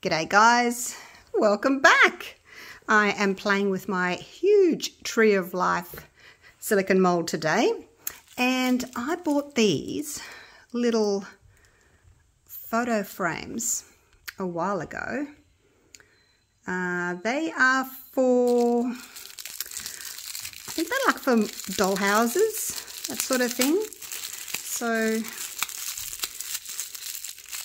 G'day guys, welcome back. I am playing with my huge Tree of Life silicon mold today and I bought these little photo frames a while ago. Uh, they are for, I think they're like for doll houses, that sort of thing. So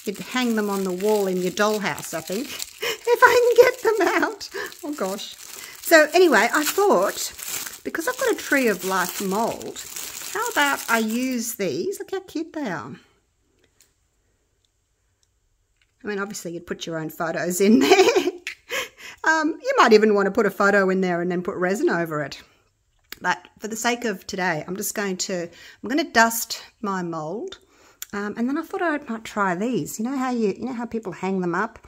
You'd hang them on the wall in your dollhouse, I think, if I can get them out. Oh, gosh. So anyway, I thought, because I've got a Tree of Life mould, how about I use these? Look how cute they are. I mean, obviously you'd put your own photos in there. um, you might even want to put a photo in there and then put resin over it. But for the sake of today, I'm just going to, I'm going to dust my mould um, and then I thought I might try these. You know how you, you know how people hang them up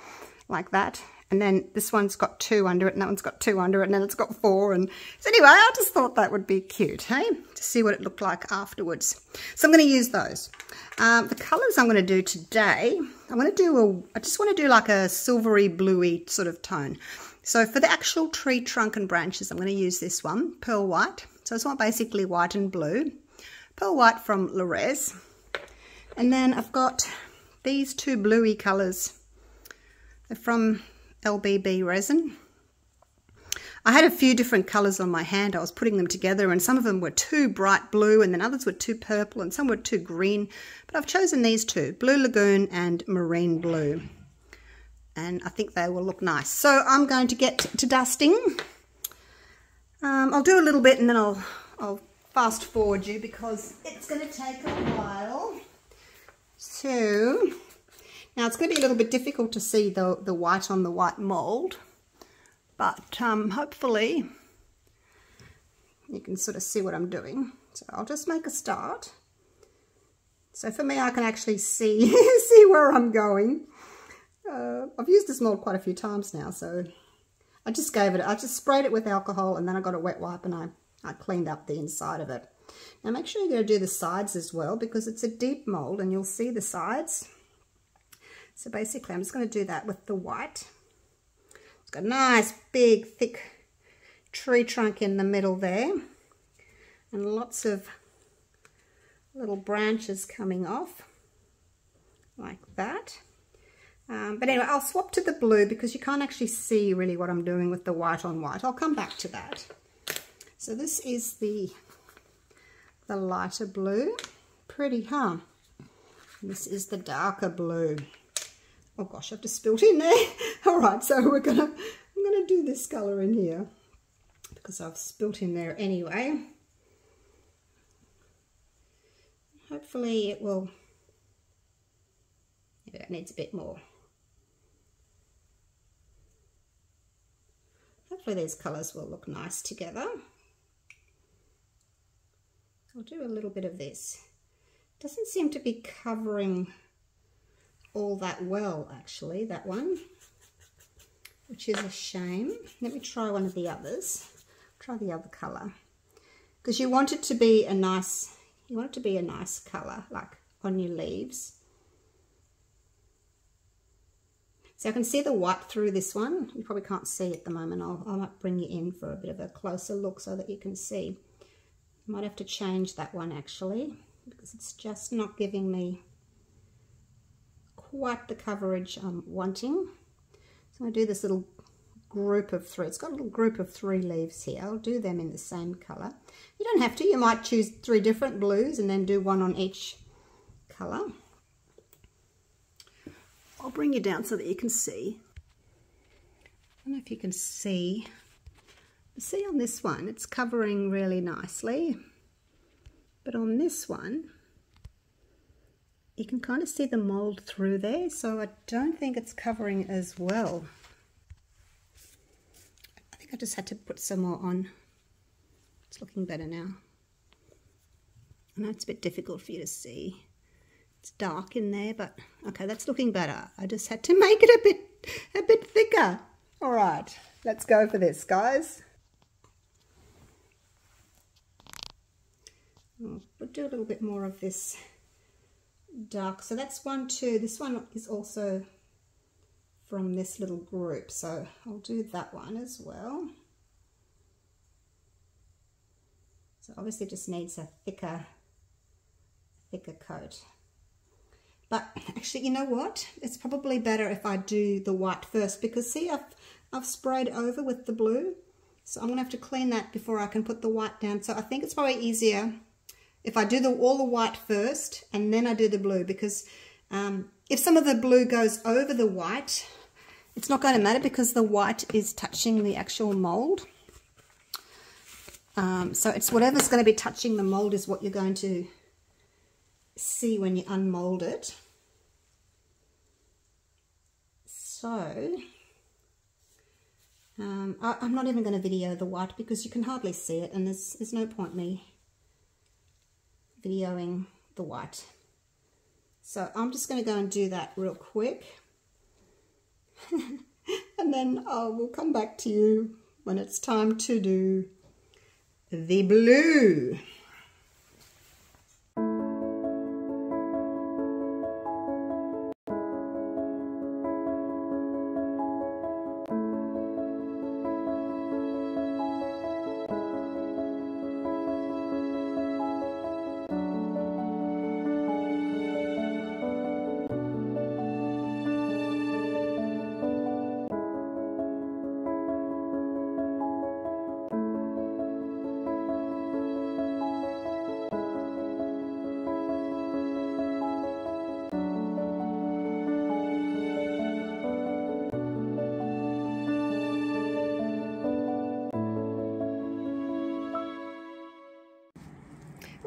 like that? And then this one's got two under it, and that one's got two under it, and then it's got four. And so anyway, I just thought that would be cute, hey? To see what it looked like afterwards. So I'm going to use those. Um, the colours I'm going to do today, I'm going to do a, I just want to do like a silvery bluey sort of tone. So for the actual tree trunk and branches, I'm going to use this one, Pearl White. So it's not basically white and blue. Pearl White from Lorez. And then I've got these two bluey colours. They're from LBB resin. I had a few different colours on my hand. I was putting them together and some of them were too bright blue and then others were too purple and some were too green. But I've chosen these two, Blue Lagoon and Marine Blue. And I think they will look nice. So I'm going to get to dusting. Um, I'll do a little bit and then I'll, I'll fast forward you because it's going to take a while. So, now it's going to be a little bit difficult to see the, the white on the white mould, but um, hopefully you can sort of see what I'm doing. So I'll just make a start. So for me, I can actually see, see where I'm going. Uh, I've used this mold quite a few times now, so I just gave it, I just sprayed it with alcohol and then I got a wet wipe and I, I cleaned up the inside of it. Now make sure you're going to do the sides as well because it's a deep mold and you'll see the sides. So basically I'm just going to do that with the white. It's got a nice big thick tree trunk in the middle there and lots of little branches coming off like that. Um, but anyway, I'll swap to the blue because you can't actually see really what I'm doing with the white on white. I'll come back to that. So this is the the lighter blue. Pretty, huh? This is the darker blue. Oh gosh, I've just spilt in there. All right, so we're gonna, I'm gonna do this color in here because I've spilt in there anyway. Hopefully it will, yeah, it needs a bit more. Hopefully these colours will look nice together. I'll do a little bit of this. Doesn't seem to be covering all that well, actually, that one, which is a shame. Let me try one of the others. Try the other colour. Because you want it to be a nice, you want it to be a nice colour, like on your leaves. So I can see the white through this one. You probably can't see at the moment. I'll, I might bring you in for a bit of a closer look so that you can see. Might have to change that one actually because it's just not giving me quite the coverage I'm wanting. So I do this little group of three. It's got a little group of three leaves here. I'll do them in the same colour. You don't have to. You might choose three different blues and then do one on each colour. I'll bring you down so that you can see. I don't know if you can see See on this one, it's covering really nicely. But on this one, you can kind of see the mold through there. So I don't think it's covering as well. I think I just had to put some more on. It's looking better now. I know it's a bit difficult for you to see. It's dark in there, but okay, that's looking better. I just had to make it a bit, a bit thicker. All right, let's go for this, guys. I'll do a little bit more of this dark. So that's one, two. This one is also from this little group. So I'll do that one as well. So obviously it just needs a thicker, thicker coat. But actually, you know what? It's probably better if I do the white first because see, I've, I've sprayed over with the blue. So I'm going to have to clean that before I can put the white down. So I think it's probably easier if I do the, all the white first and then I do the blue because um, if some of the blue goes over the white, it's not going to matter because the white is touching the actual mold. Um, so it's whatever's going to be touching the mold is what you're going to see when you unmold it. So, um, I, am not even going to video the white because you can hardly see it and there's, there's no point me videoing the white. So I'm just going to go and do that real quick. and then I will come back to you when it's time to do the blue.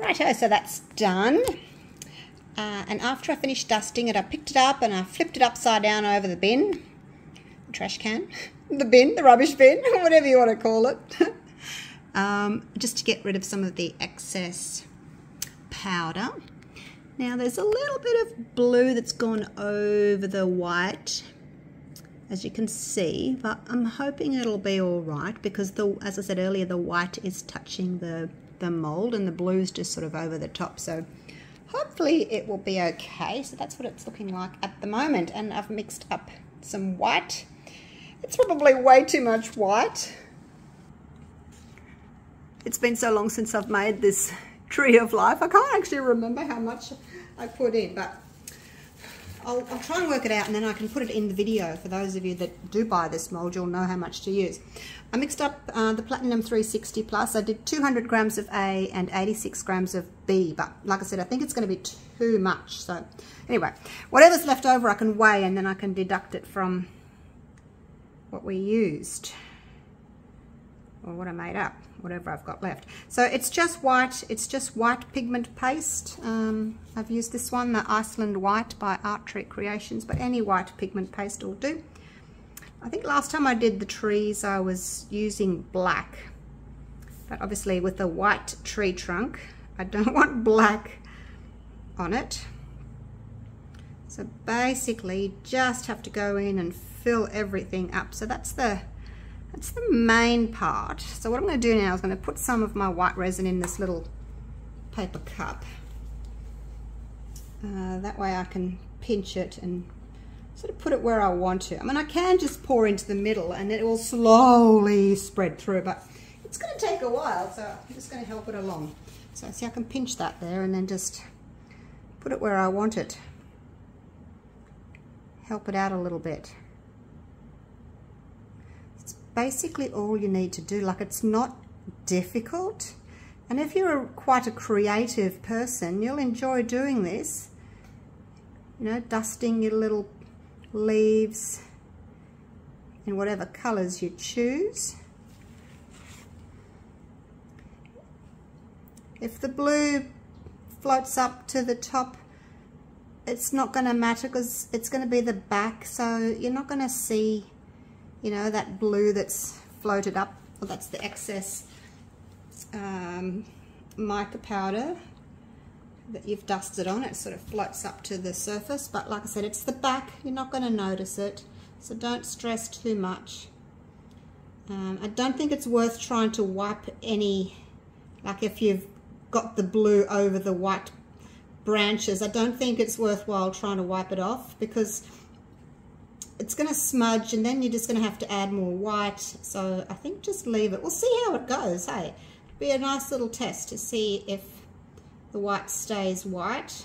Righto, so that's done. Uh, and after I finished dusting it, I picked it up and I flipped it upside down over the bin, the trash can, the bin, the rubbish bin, whatever you want to call it, um, just to get rid of some of the excess powder. Now there's a little bit of blue that's gone over the white, as you can see, but I'm hoping it'll be all right because, the, as I said earlier, the white is touching the the mold and the blue's just sort of over the top. So hopefully it will be okay. So that's what it's looking like at the moment. And I've mixed up some white. It's probably way too much white. It's been so long since I've made this tree of life. I can't actually remember how much I put in, but I'll, I'll, try and work it out and then I can put it in the video for those of you that do buy this mold you'll know how much to use. I mixed up uh, the Platinum 360 Plus. I did 200 grams of A and 86 grams of B but like I said I think it's going to be too much so anyway. Whatever's left over I can weigh and then I can deduct it from what we used or what I made up whatever I've got left. So it's just white, it's just white pigment paste. Um, I've used this one, the Iceland White by Art Treat Creations, but any white pigment paste will do. I think last time I did the trees I was using black, but obviously with the white tree trunk, I don't want black on it. So basically just have to go in and fill everything up. So that's the that's the main part. So what I'm going to do now is I'm going to put some of my white resin in this little paper cup. Uh, that way I can pinch it and sort of put it where I want to. I mean, I can just pour into the middle and it will slowly spread through, but it's going to take a while, so I'm just going to help it along. So see, I can pinch that there and then just put it where I want it. Help it out a little bit basically all you need to do. Like it's not difficult. And if you're a, quite a creative person, you'll enjoy doing this. You know, dusting your little leaves in whatever colours you choose. If the blue floats up to the top, it's not going to matter because it's going to be the back, so you're not going to see you know, that blue that's floated up, well, that's the excess um, mica powder that you've dusted on. It sort of floats up to the surface, but like I said, it's the back. You're not going to notice it, so don't stress too much. Um, I don't think it's worth trying to wipe any, like if you've got the blue over the white branches, I don't think it's worthwhile trying to wipe it off because it's going to smudge and then you're just going to have to add more white. So I think just leave it. We'll see how it goes, hey. Be a nice little test to see if the white stays white.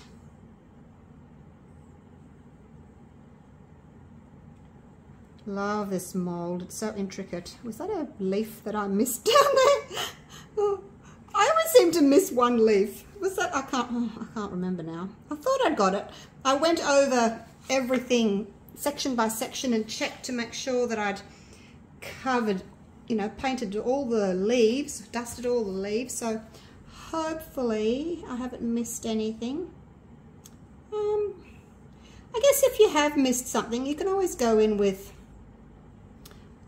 Love this mold. It's so intricate. Was that a leaf that I missed down there? Oh, I always seem to miss one leaf. Was that? I can't. Oh, I can't remember now. I thought I'd got it. I went over everything section by section and checked to make sure that I'd covered, you know, painted all the leaves, dusted all the leaves. So hopefully I haven't missed anything. Um, I guess if you have missed something, you can always go in with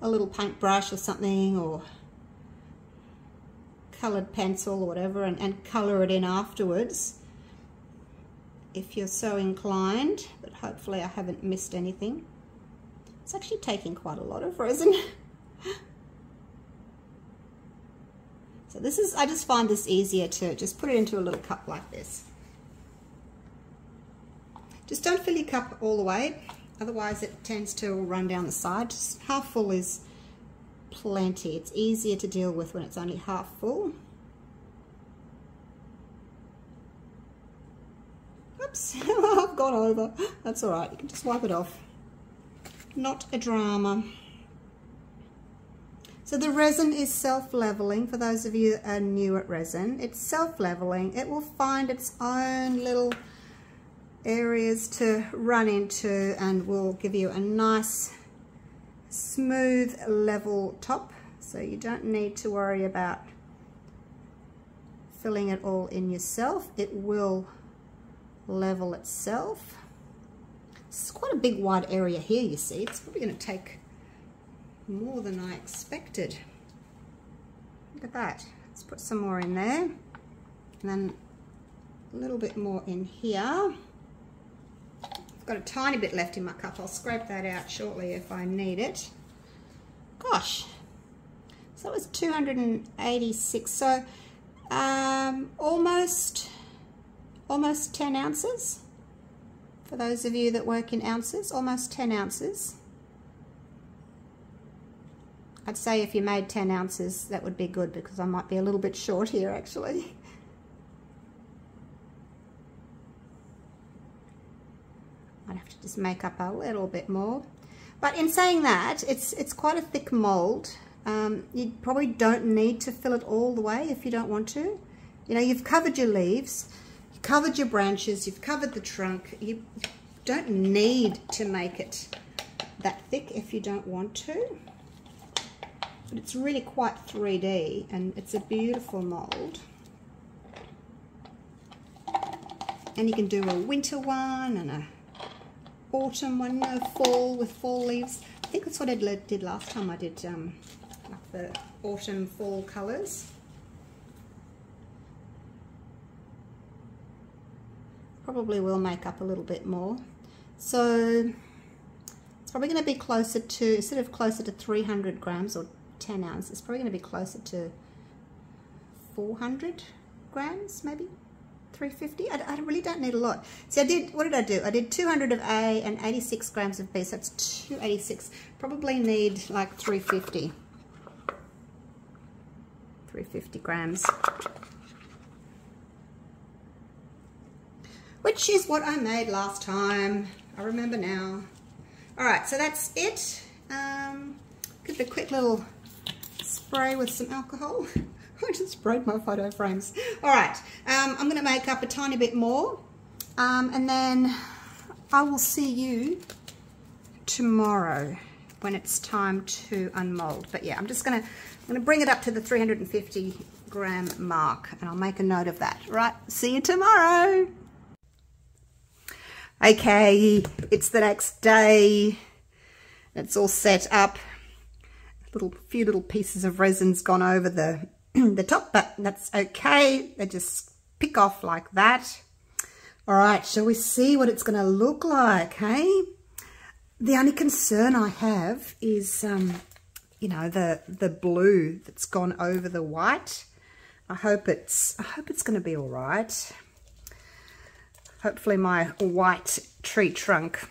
a little paintbrush or something or coloured pencil or whatever and, and colour it in afterwards if you're so inclined but hopefully I haven't missed anything. It's actually taking quite a lot of resin. So this is I just find this easier to just put it into a little cup like this. Just don't fill your cup all the way. Otherwise it tends to run down the side. Just half full is plenty. It's easier to deal with when it's only half full I've gone over. That's all right. You can just wipe it off. Not a drama. So the resin is self-leveling. For those of you that are new at resin it's self-leveling. It will find its own little areas to run into and will give you a nice smooth level top. So you don't need to worry about filling it all in yourself. It will level itself. It's quite a big wide area here you see. It's probably going to take more than I expected. Look at that. Let's put some more in there. And then a little bit more in here. I've got a tiny bit left in my cup. I'll scrape that out shortly if I need it. Gosh, so that was 286. So um, almost, almost 10 ounces. For those of you that work in ounces, almost 10 ounces. I'd say if you made 10 ounces, that would be good because I might be a little bit short here actually. I'd have to just make up a little bit more. But in saying that, it's, it's quite a thick mould. Um, you probably don't need to fill it all the way if you don't want to. You know, you've covered your leaves, covered your branches, you've covered the trunk. You don't need to make it that thick if you don't want to. But it's really quite 3D and it's a beautiful mould. And you can do a winter one and a autumn one, no fall with fall leaves. I think that's what I did last time I did um, the autumn fall colours. Probably will make up a little bit more. So it's probably going to be closer to, instead of closer to 300 grams or 10 ounces, it's probably going to be closer to 400 grams maybe. 350 I, I, really don't need a lot. See I did what did I do? I did 200 of A and 86 grams of B so that's 286 probably need like 350 350 grams which is what I made last time I remember now all right so that's it um, give it a quick little spray with some alcohol I just sprayed my photo frames. All right, um, I'm going to make up a tiny bit more um, and then I will see you tomorrow when it's time to unmold. But yeah, I'm just going to I'm going to bring it up to the 350 gram mark and I'll make a note of that. Right, see you tomorrow. Okay, it's the next day. It's all set up. A Little few little pieces of resin's gone over the the top, but that's okay. They just pick off like that. All right, shall we see what it's going to look like, hey? The only concern I have is, um, you know, the the blue that's gone over the white. I hope it's I hope it's going to be all right. Hopefully my white tree trunk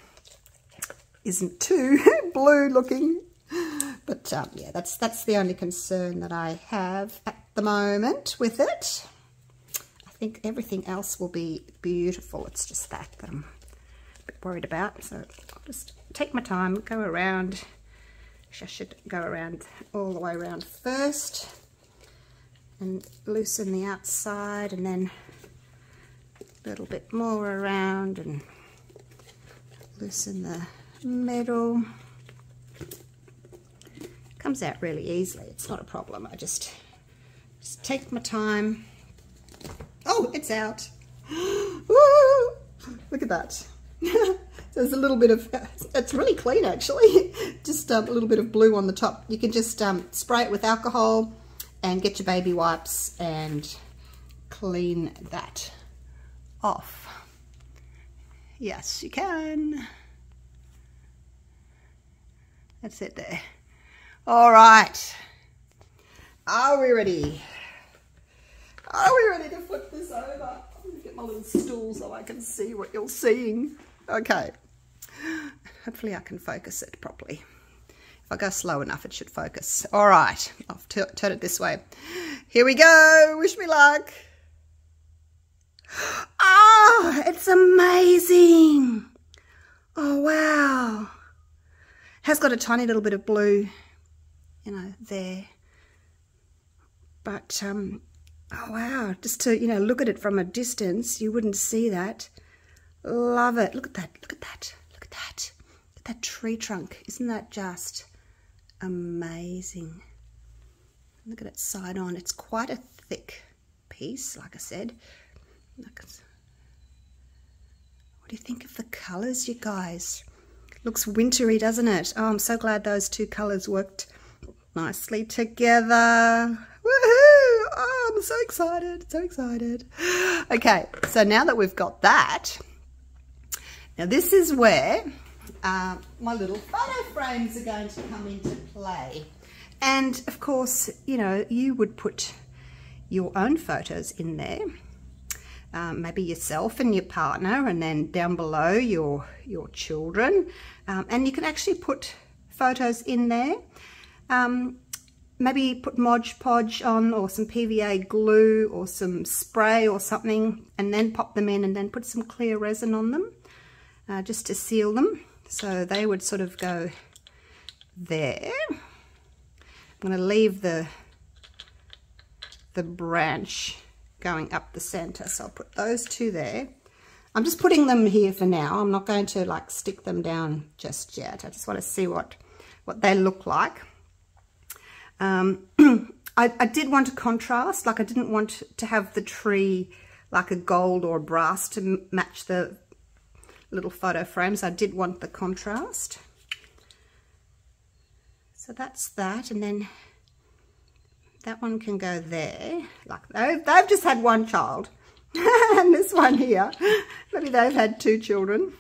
isn't too blue looking. But um, yeah, that's that's the only concern that I have at the moment with it. I think everything else will be beautiful. It's just that that I'm a bit worried about. So I'll just take my time, go around. I should go around all the way around first and loosen the outside and then a little bit more around and loosen the middle. Comes out really easily. It's not a problem. I just, just take my time. Oh, it's out. Woo! Look at that. There's a little bit of, it's really clean actually. just um, a little bit of blue on the top. You can just um, spray it with alcohol and get your baby wipes and clean that off. Yes, you can. That's it there. All right. Are we ready? Are we ready to flip this over? I'm going to get my little stool so I can see what you're seeing. Okay. Hopefully I can focus it properly. If I go slow enough, it should focus. All right. I'll turn it this way. Here we go. Wish me luck. Oh, it's amazing. Oh, wow. Has got a tiny little bit of blue, you know, there. But, um, oh, wow. Just to, you know, look at it from a distance, you wouldn't see that. Love it. Look at that. Look at that. Look at that. Look at that tree trunk. Isn't that just amazing? Look at it side on. It's quite a thick piece, like I said. What do you think of the colours, you guys? Looks wintry, doesn't it? Oh, I'm so glad those two colours worked nicely together. Woohoo! Oh, I'm so excited, so excited. Okay, so now that we've got that, now this is where uh, my little photo frames are going to come into play. And of course, you know, you would put your own photos in there um, maybe yourself and your partner and then down below your your children. Um, and you can actually put photos in there. Um, maybe put Mod Podge on or some PVA glue or some spray or something and then pop them in and then put some clear resin on them uh, just to seal them. So they would sort of go there. I'm going to leave the the branch going up the center. So I'll put those two there. I'm just putting them here for now. I'm not going to like stick them down just yet. I just want to see what, what they look like. Um, I, I did want a contrast, like I didn't want to have the tree like a gold or brass to match the little photo frames. I did want the contrast. So that's that. And then that one can go there. Like they've, they've just had one child. and this one here, maybe they've had two children.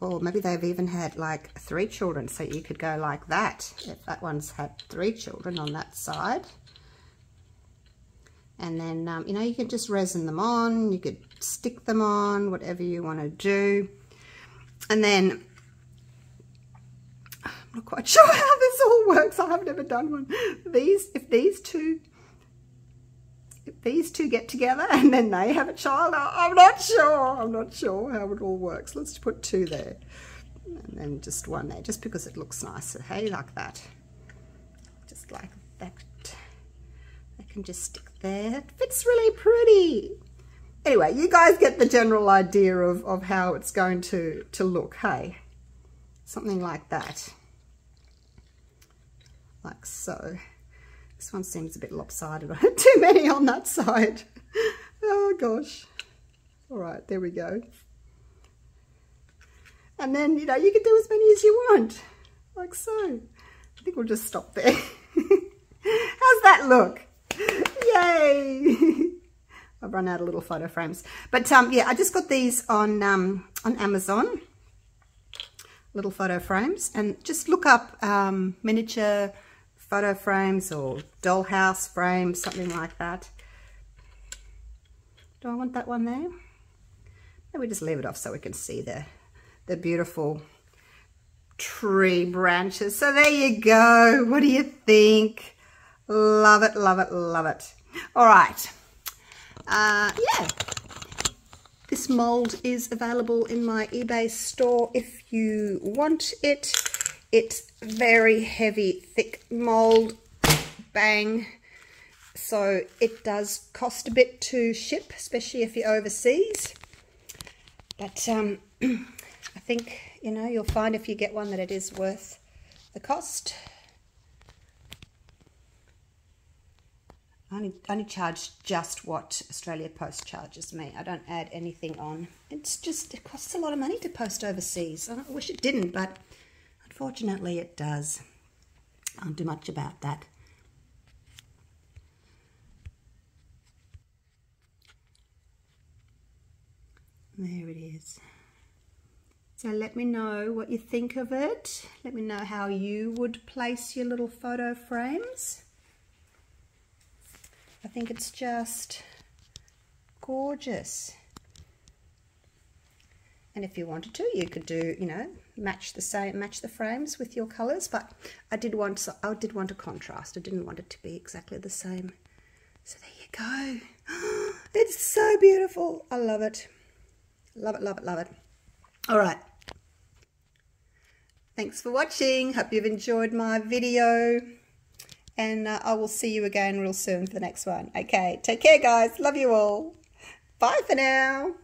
Or maybe they've even had like three children. So you could go like that. If that one's had three children on that side. And then, um, you know, you could just resin them on. You could stick them on, whatever you want to do. And then I'm not quite sure how this all works. I have never done one. These, if these two, if these two get together and then they have a child, I'm not sure. I'm not sure how it all works. Let's put two there and then just one there, just because it looks nicer. Hey, like that. Just like that. I can just stick there. It fits really pretty. Anyway, you guys get the general idea of, of how it's going to, to look, hey? Something like that like so. This one seems a bit lopsided. I had too many on that side. Oh gosh. All right, there we go. And then, you know, you can do as many as you want, like so. I think we'll just stop there. How's that look? Yay! I've run out of little photo frames. But um, yeah, I just got these on, um, on Amazon, little photo frames. And just look up um, miniature photo frames or dollhouse frames, something like that. Do I want that one there? Maybe just leave it off so we can see the, the beautiful tree branches. So there you go. What do you think? Love it, love it, love it. All right. Uh, yeah. This mold is available in my eBay store if you want it. It's very heavy, thick mold. Bang. So it does cost a bit to ship, especially if you're overseas. But um, I think, you know, you'll find if you get one that it is worth the cost. I only, only charge just what Australia Post charges me. I don't add anything on. It's just, it costs a lot of money to post overseas. I wish it didn't, but unfortunately it does. I don't do much about that. There it is. So let me know what you think of it. Let me know how you would place your little photo frames. I think it's just gorgeous. And if you wanted to, you could do, you know, match the same, match the frames with your colors. But I did want, I did want a contrast. I didn't want it to be exactly the same. So there you go. It's so beautiful. I love it. Love it, love it, love it. All right. Thanks for watching. Hope you've enjoyed my video. And uh, I will see you again real soon for the next one. Okay, take care, guys. Love you all. Bye for now.